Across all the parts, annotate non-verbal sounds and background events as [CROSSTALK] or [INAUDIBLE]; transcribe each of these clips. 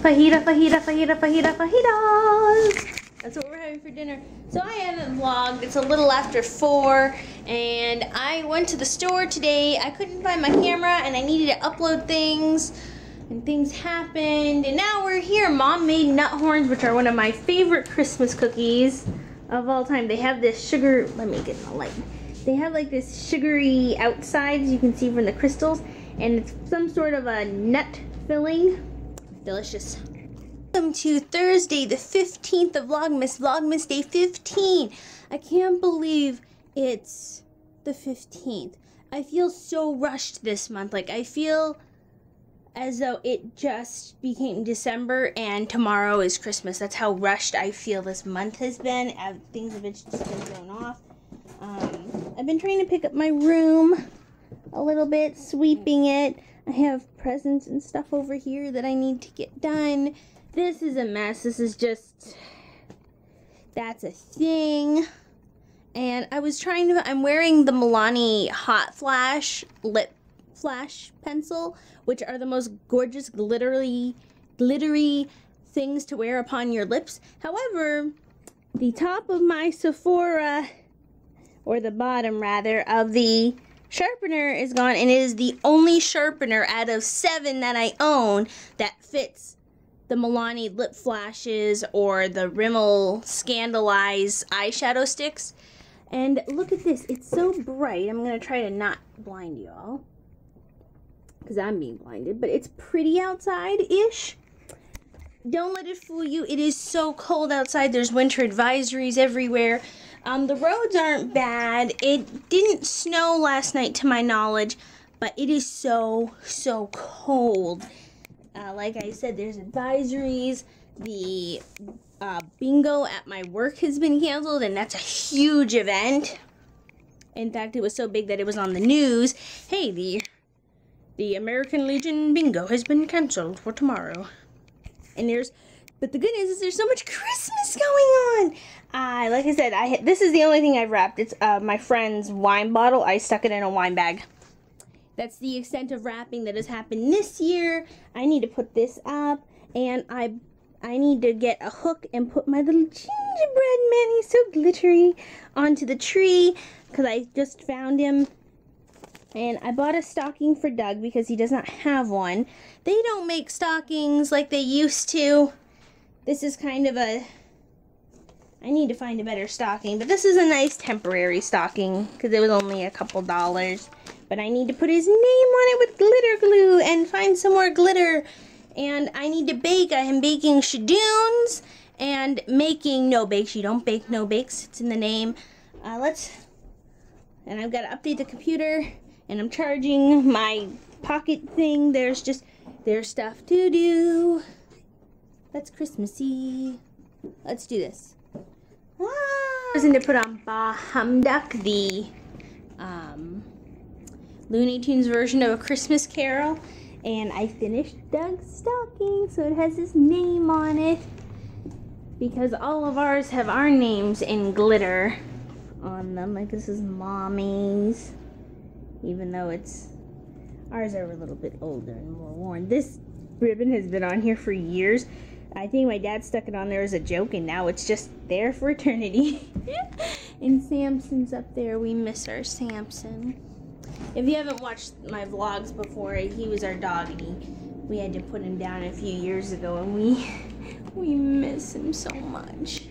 Fajita, fajita, fajita, fajita, fajitas. That's what we're having for dinner. So I haven't vlogged. It's a little after four, and I went to the store today. I couldn't find my camera, and I needed to upload things, and things happened, and now we're here. Mom made nut horns, which are one of my favorite Christmas cookies of all time. They have this sugar. Let me get the light. They have like this sugary outsides you can see from the crystals, and it's some sort of a nut filling. Delicious. Welcome to Thursday, the 15th of Vlogmas, Vlogmas Day 15. I can't believe it's the 15th. I feel so rushed this month. Like, I feel as though it just became December and tomorrow is Christmas. That's how rushed I feel this month has been. Things have just been thrown off. Um, I've been trying to pick up my room a little bit, sweeping it. I have presents and stuff over here that I need to get done. This is a mess. This is just, that's a thing. And I was trying to, I'm wearing the Milani Hot Flash Lip Flash Pencil, which are the most gorgeous, glittery, glittery things to wear upon your lips. However, the top of my Sephora, or the bottom rather, of the sharpener is gone and it is the only sharpener out of seven that I own that fits the Milani lip flashes or the Rimmel Scandaleyes eyeshadow sticks. And look at this. It's so bright. I'm to try to not blind y'all. Because I'm being blinded. But it's pretty outside-ish. Don't let it fool you. It is so cold outside. There's winter advisories everywhere. Um, the roads aren't bad. It didn't snow last night to my knowledge. But it is so, so cold. Uh, like I said, there's advisories. The uh, bingo at my work has been canceled, and that's a huge event. In fact, it was so big that it was on the news. Hey, the the American Legion bingo has been canceled for tomorrow. And there's, but the good news is there's so much Christmas going on. Like I said, I this is the only thing I've wrapped. It's uh, my friend's wine bottle. I stuck it in a wine bag. That's the extent of wrapping that has happened this year. I need to put this up and I I need to get a hook and put my little gingerbread man, he's so glittery, onto the tree because I just found him. And I bought a stocking for Doug because he does not have one. They don't make stockings like they used to. This is kind of a... I need to find a better stocking, but this is a nice temporary stocking because it was only a couple dollars. But I need to put his name on it with glitter glue and find some more glitter. And I need to bake. I am baking shodunes and making no bakes. You don't bake no bakes. It's in the name. Uh, let's, and I've got to update the computer and I'm charging my pocket thing. There's just, there's stuff to do. That's Christmassy. Let's do this. I was going to put on Bah Humduck, the um, Looney Tunes version of A Christmas Carol. And I finished Doug's stocking, so it has his name on it. Because all of ours have our names in glitter on them. Like this is Mommy's. Even though it's... Ours are a little bit older and more worn. This ribbon has been on here for years. I think my dad stuck it on there as a joke, and now it's just there for eternity. [LAUGHS] and Samson's up there. We miss our Samson. If you haven't watched my vlogs before, he was our dog and he, we had to put him down a few years ago and we, [LAUGHS] we miss him so much.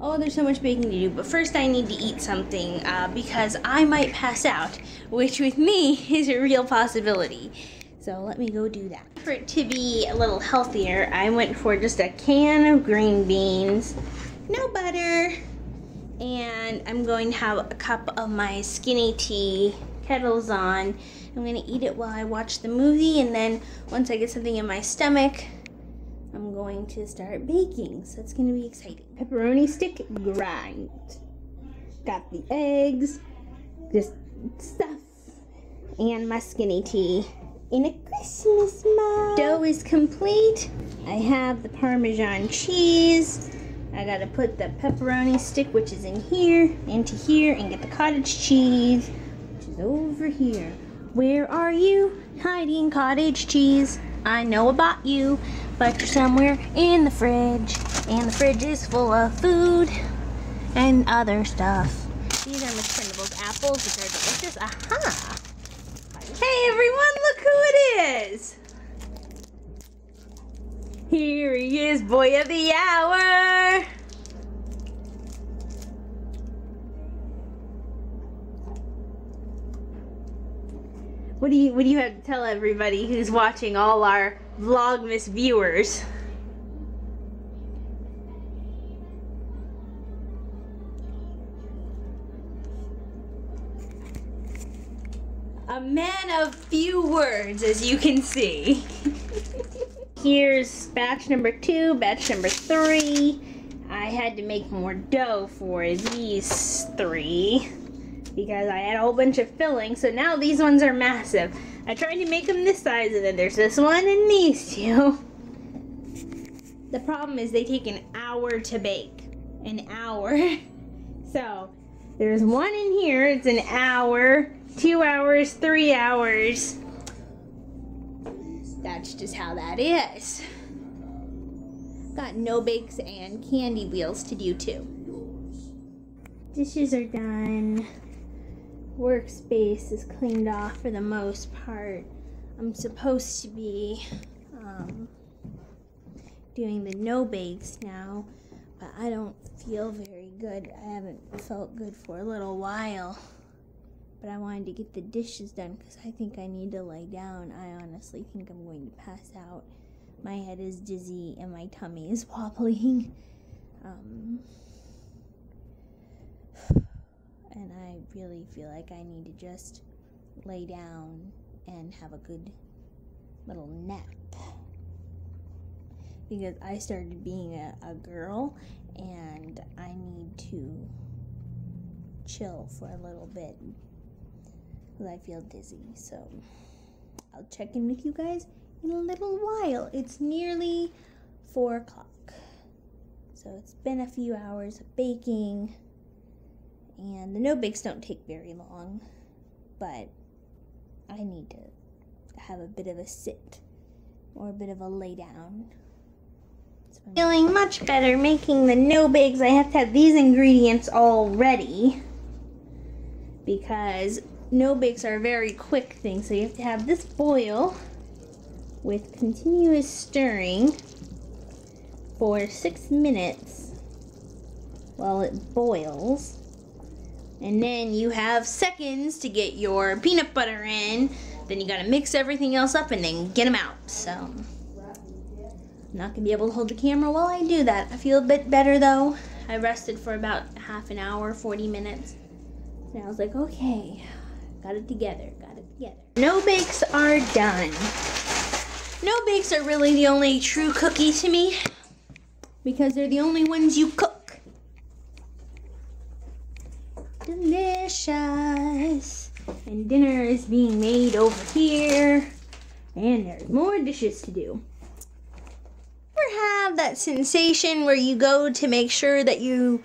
Oh, there's so much baking to do, but first I need to eat something uh, because I might pass out, which with me [LAUGHS] is a real possibility. So let me go do that. For it to be a little healthier, I went for just a can of green beans, no butter, and I'm going to have a cup of my skinny tea kettle's on. I'm gonna eat it while I watch the movie and then once I get something in my stomach, I'm going to start baking. So it's gonna be exciting. Pepperoni stick grind. Got the eggs, just stuff, and my skinny tea in a Christmas mug. Dough is complete. I have the Parmesan cheese. I gotta put the pepperoni stick, which is in here, into here, and get the cottage cheese which is over here. Where are you? Hiding cottage cheese. I know about you. but you're somewhere in the fridge, and the fridge is full of food and other stuff. These are Miss Printable's apples, which are delicious. Aha! Hey everyone, look who Here he is, boy of the hour! What do you what do you have to tell everybody who's watching all our Vlogmas viewers? A man of few words, as you can see. [LAUGHS] Here's batch number two, batch number three. I had to make more dough for these three because I had a whole bunch of filling. So now these ones are massive. I tried to make them this size and then there's this one and these two. [LAUGHS] The problem is they take an hour to bake. An hour. [LAUGHS] So there's one in here, it's an hour, two hours, three hours. That's just how that is. Got no bakes and candy wheels to do too. Dishes are done workspace is cleaned off for the most part. I'm supposed to be um, doing the no bakes now, but I don't feel very good. I haven't felt good for a little while. But I wanted to get the dishes done because I think I need to lay down. I honestly think I'm going to pass out. My head is dizzy and my tummy is [LAUGHS] wobbling. Um, [SIGHS] and I really feel like I need to just lay down and have a good little nap. Because I started being a, a girl and I need to chill for a little bit because I feel dizzy. So I'll check in with you guys in a little while. It's nearly four o'clock. So it's been a few hours of baking and the no bakes don't take very long, but I need to have a bit of a sit or a bit of a lay down. Feeling much better making the no bakes. I have to have these ingredients all ready because no bakes are a very quick thing. So you have to have this boil with continuous stirring for six minutes while it boils. And then you have seconds to get your peanut butter in. Then you gotta mix everything else up and then get them out. So, I'm not gonna be able to hold the camera while I do that. I feel a bit better though. I rested for about half an hour, 40 minutes. And I was like, okay, got it together, got it together. No bakes are done. No bakes are really the only true cookie to me because they're the only ones you cook. Delicious. And dinner is being made over here. And there's more dishes to do. Ever have that sensation where you go to make sure that you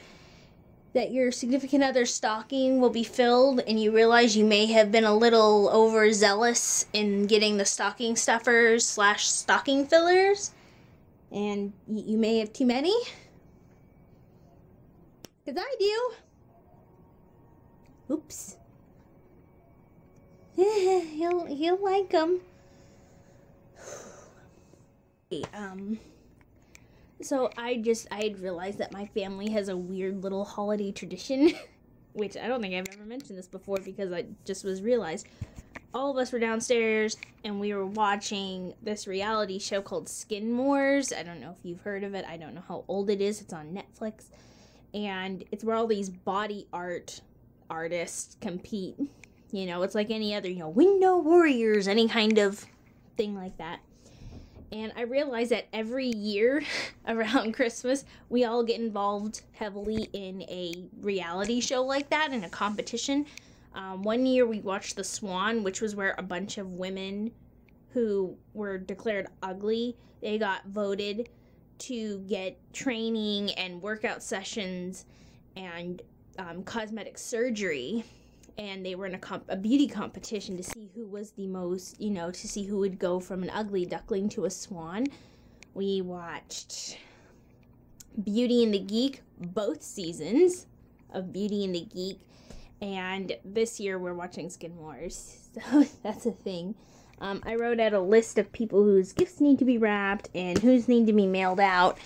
that your significant other's stocking will be filled and you realize you may have been a little overzealous in getting the stocking stuffers slash stocking fillers and you may have too many because i do Oops. [LAUGHS] he'll he'll like them. [SIGHS] um. So I just I had realized that my family has a weird little holiday tradition, [LAUGHS] which I don't think I've ever mentioned this before because I just was realized. All of us were downstairs and we were watching this reality show called Skin Wars. I don't know if you've heard of it. I don't know how old it is. It's on Netflix. And it's where all these body art artists compete. You know, it's like any other, you know, window warriors, any kind of thing like that. And I realize that every year [LAUGHS] around Christmas, we all get involved heavily in a reality show like that, in a competition. Um, one year we watched The Swan, which was where a bunch of women who were declared ugly, they got voted to get training and workout sessions and um, cosmetic surgery and they were in a, comp- a beauty competition to see who was the most, you know, to see who would go from an ugly duckling to a swan. we watched Beauty and the Geek, both seasons of Beauty and the Geek. And this year we're watching Skin Wars. [LAUGHS] So that's a thing. Um, I wrote out a list of people whose gifts need to be wrapped and whose need to be mailed out.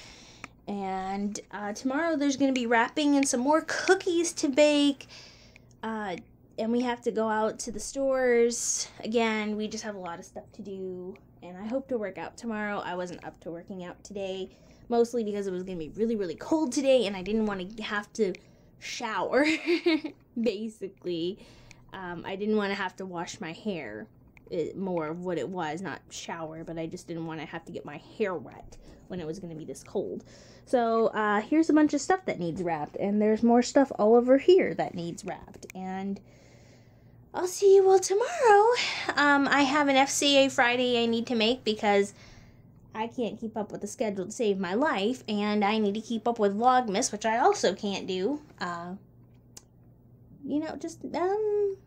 And uh, tomorrow there's going to be wrapping and some more cookies to bake. Uh, and we have to go out to the stores. Again, we just have a lot of stuff to do. And I hope to work out tomorrow. I wasn't up to working out today, mostly because it was going to be really, really cold today and I didn't want to have to shower, [LAUGHS] basically. Um, I didn't want to have to wash my hair. It, more of what it was, not shower, but I just didn't want to have to get my hair wet when it was going to be this cold. So uh, here's a bunch of stuff that needs wrapped, and there's more stuff all over here that needs wrapped. And I'll see you all tomorrow. Um, I have an FCA Friday I need to make because I can't keep up with the schedule to save my life, and I need to keep up with Vlogmas, which I also can't do. Uh, you know, just um